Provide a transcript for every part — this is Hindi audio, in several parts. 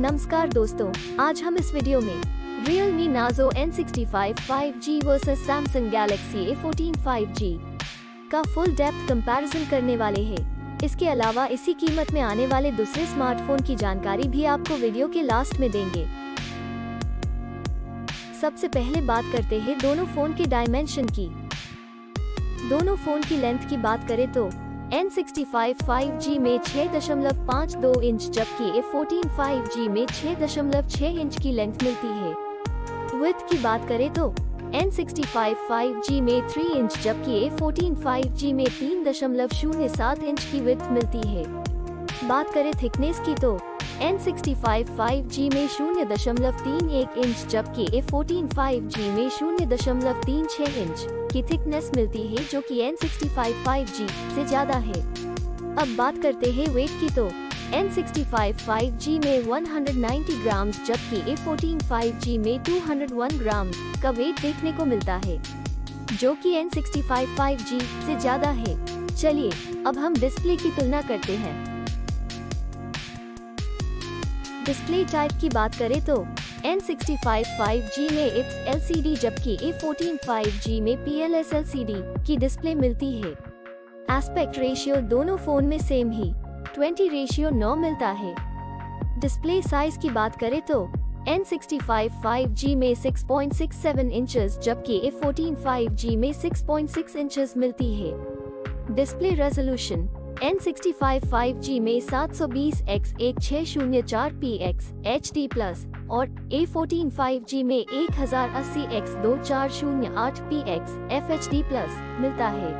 नमस्कार दोस्तों, आज हम इस वीडियो में Realme Nazo N65 5G versus Samsung Galaxy A14 5G का फुल डेप्थ कंपैरिजन करने वाले हैं। इसके अलावा इसी कीमत में आने वाले दूसरे स्मार्टफ़ोन की जानकारी भी आपको वीडियो के लास्ट में देंगे सबसे पहले बात करते हैं दोनों फ़ोन के डायमेंशन की दोनों फ़ोन की लेंथ की बात करें तो N65 5G में 6.52 इंच, जबकि A14 5G में 6.6 इंच की लेंथ मिलती है। विथ की बात करें तो N65 5G में 3 इंच, जबकि A14 5G में 3.07 इंच की विथ मिलती है। बात करें थिकनेस की तो N65 5G में 0.31 इंच, जबकि A14 5G में 0.36 इंच की थिकनेस मिलती है, जो कि N65 5G से ज़्यादा है। अब बात करते हैं वेट की तो। N65 5G में 190 ग्राम जबकि A14 5G में 201 ग्राम का वेट देखने को मिलता है, जो कि N65 5G से ज़्यादा है। चलिए, अब हम डिस्प्ले की तुलना करते हैं। डिस्प्ले टाइप की बात करें तो N65 5G में IPS LCD जबकि A14 5G में PLS LCD की डिस्प्ले मिलती है। एस्पेक्ट रेशियो दोनों फ़ोन में सेम ही 20 रेशियो 9 मिलता है। डिस्प्ले साइज़ की बात करें तो N65 5G में 6.67 इंचेस जबकि A14 5G में 6.6 इंचेस मिलती है। डिस्प्ले रेजोल्यूशन N65 5G में 720 x 1604 px HD प्लस और A14 5G में 1080 x 2408 px FHD प्लस मिलता है।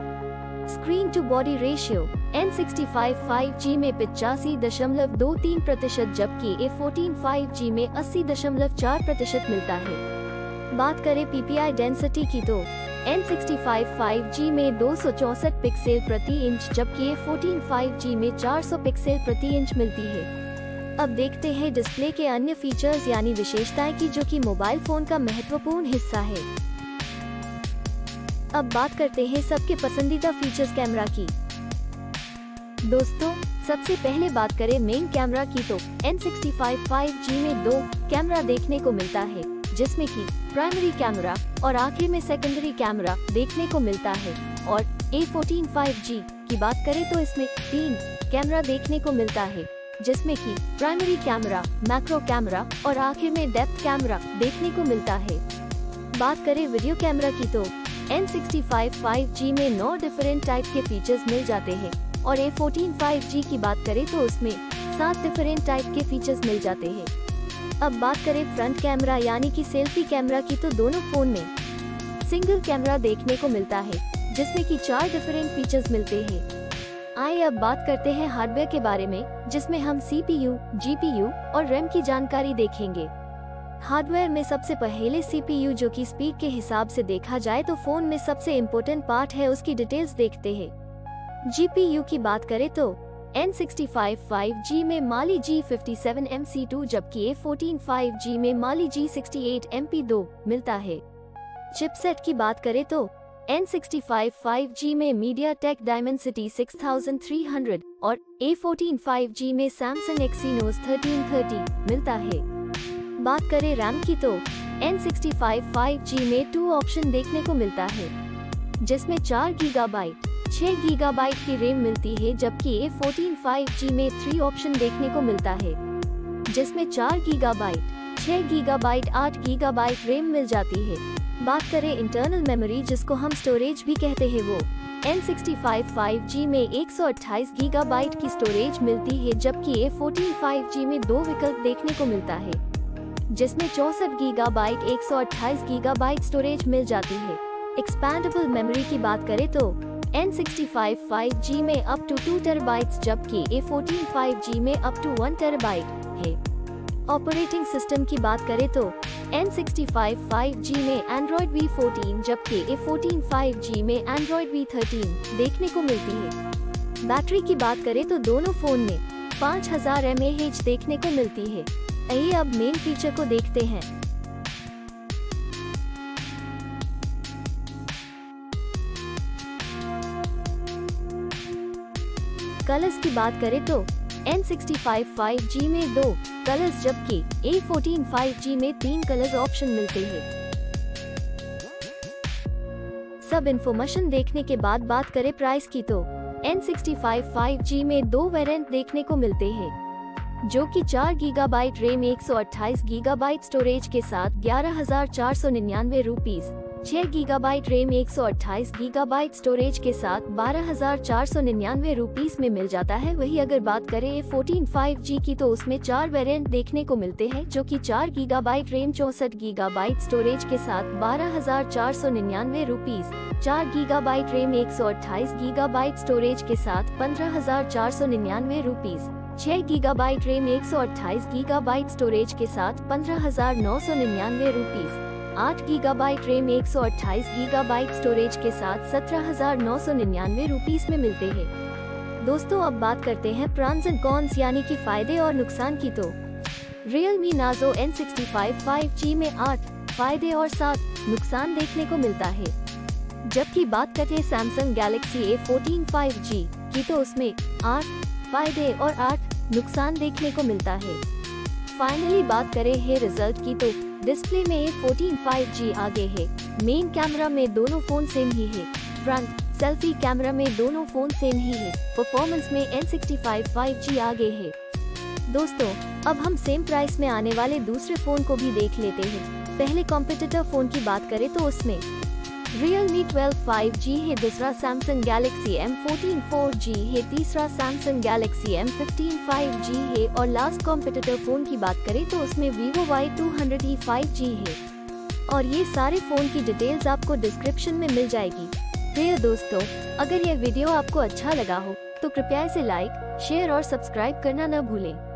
Screen to body ratio N65 5G में पिचासी दशमलव दो तीन प्रतिशत जबकि A14 5G में अस्सी दशमलव चार प्रतिशत मिलता है। बात करें PPI डेंसिटी की तो N65 5G में दो पिक्सल प्रति इंच जबकि A14 5G में 400 पिक्सल प्रति इंच मिलती है। अब देखते हैं डिस्प्ले के अन्य फीचर्स यानी विशेषताएँ की, जो कि मोबाइल फ़ोन का महत्वपूर्ण हिस्सा है। अब बात करते हैं सबके पसंदीदा फीचर्स कैमरा की। दोस्तों, सबसे पहले बात करें मेन कैमरा की तो N65 5G में दो कैमरा देखने को मिलता है। जिसमें कि प्राइमरी कैमरा और आखिर में सेकेंडरी कैमरा देखने को मिलता है। और A14 5G की बात करें तो इसमें तीन कैमरा देखने को मिलता है, जिसमें कि प्राइमरी कैमरा मैक्रो कैमरा और आखिर में डेप्थ कैमरा देखने को मिलता है। बात करें वीडियो कैमरा की तो N65 5G में नौ डिफरेंट टाइप के फीचर्स मिल जाते हैं। और A14 5G की बात करें तो उसमें सात डिफरेंट टाइप के फीचर्स मिल जाते हैं। अब बात करें फ्रंट कैमरा यानी कि सेल्फी कैमरा की तो दोनों फ़ोन में। सिंगल कैमरा देखने को मिलता है जिसमें कि चार डिफरेंट फीचर्स मिलते हैं। आइए अब बात करते हैं हार्डवेयर के बारे में जिसमें हम सीपीयू, जीपीयू और रैम की जानकारी देखेंगे। हार्डवेयर में सबसे पहले सीपीयू जो कि स्पीड के हिसाब से देखा जाए तो फ़ोन में सबसे इम्पोर्टेंट पार्ट है उसकी डिटेल्स देखते हैं। जीपीयू की बात करें तो N65 5G में माली G57 MC2 जबकि A14 5G में माली G68 MP2 मिलता है। चिपसेट की बात करें तो N65 5G में MediaTek Dimensity 6300 और A14 5G में सैमसंग Exynos 1330 मिलता है। बात करें रैम की तो N65 5G में टू ऑप्शन देखने को मिलता है, जिसमें 4 गीगाबाइट 6 गीगाबाइट की रैम मिलती है, जबकि A14 5G में थ्री ऑप्शन देखने को मिलता है, जिसमें 4 गीगाबाइट 6 गीगाबाइट 8 गीगाबाइट रैम मिल जाती है। बात करें इंटरनल मेमोरी जिसको हम स्टोरेज भी कहते हैं, वो N65 5G में 128 गीगाबाइट की स्टोरेज मिलती है, जबकि A14 5G में दो विकल्प देखने को मिलता है, जिसमें चौसठ गीगाबाइट 128 गीगाबाइट स्टोरेज मिल जाती है। एक्सपैंडेबल मेमोरी की बात करें तो N65 5G में अप टू टू टेराबाइट्स जबकि A14 5G में अप टू वन टेराबाइट है। ऑपरेटिंग सिस्टम की बात करें तो N65 5G में Android V14 जबकि A14 5G में Android V13 देखने को मिलती है। बैटरी की बात करें तो दोनों फ़ोन में 5000 mAh देखने को मिलती है। आइए अब मेन फीचर को देखते हैं। कलर्स की बात करें तो N65 5G में दो कलर्स, जबकि A14 5G में तीन कलर्स ऑप्शन मिलते हैं। सब इन्फॉर्मेशन देखने के बाद बात करें प्राइस की तो N65 5G में दो वेरिएंट देखने को मिलते हैं, जो कि 4 गीगाबाइट रैम 128 गीगाबाइट स्टोरेज के साथ ग्यारह हज़ार चार सौ निन्यानवे रूपीज छह गीगाबाइट रैम 128 गीगाबाइट स्टोरेज के साथ बारह हज़ार चार सौ निन्यानवे रूपीज में मिल जाता है। वही अगर बात करें ए फोर्टीन फाइव जी की तो उसमें चार वेरिएंट देखने को मिलते हैं, जो कि चार गीगाबाइट रैम चौसठ गीगाबाइट स्टोरेज के साथ बारह हज़ार चार सौ निन्यानवे रूपीज चार गीगाबाइट रेम एक सौ अट्ठाईस गीगाबाइट स्टोरेज के साथ पंद्रह हज़ार चार सौ निन्यानवे रूपीज छह गीगाबाइट रैम एक सौ अट्ठाईस गीगाबाइट स्टोरेज के साथ पंद्रह हज़ार नौ सौ निन्यानवे रूपीज आठ गीगा गीगाबाइट रेम, एक सौ अट्ठाईस गीगा गीगाबाइट स्टोरेज के साथ सत्रह हज़ार नौ सौ निन्यानवे रूपीज में मिलते हैं। दोस्तों, अब बात करते हैं प्रॉन्स एंड कॉन्स, यानी कि फ़ायदे और नुकसान की तो। Realme Nazo N65 5G में आठ फ़ायदे और सात नुकसान देखने को मिलता है। जबकि बात करें सैमसंग गैलेक्सी A14 5G की तो उसमें आठ फ़ायदे और आठ नुकसान देखने को मिलता है। फाइनली बात करें है रिज़ल्ट की तो डिस्प्ले में ए फोर्टीन फाइव जी आगे है। मेन कैमरा में दोनों फ़ोन सेम ही है। फ्रंट सेल्फी कैमरा में दोनों फ़ोन सेम ही है। परफॉर्मेंस में N sixty five five G आगे है। दोस्तों, अब हम सेम प्राइस में आने वाले दूसरे फ़ोन को भी देख लेते हैं। पहले कॉम्पिटिटर फ़ोन की बात करें तो उसमें Realme 12 5G है, दूसरा Samsung Galaxy M14 4G है, तीसरा Samsung Galaxy M15 5G है और लास्ट कॉम्पिटिटर फ़ोन की बात करें तो उसमें Vivo Y200e 5G है और ये सारे फ़ोन की डिटेल्स आपको डिस्क्रिप्शन में मिल जाएगी। प्रिय दोस्तों, अगर यह वीडियो आपको अच्छा लगा हो तो कृपया इसे लाइक शेयर और सब्सक्राइब करना न भूलें।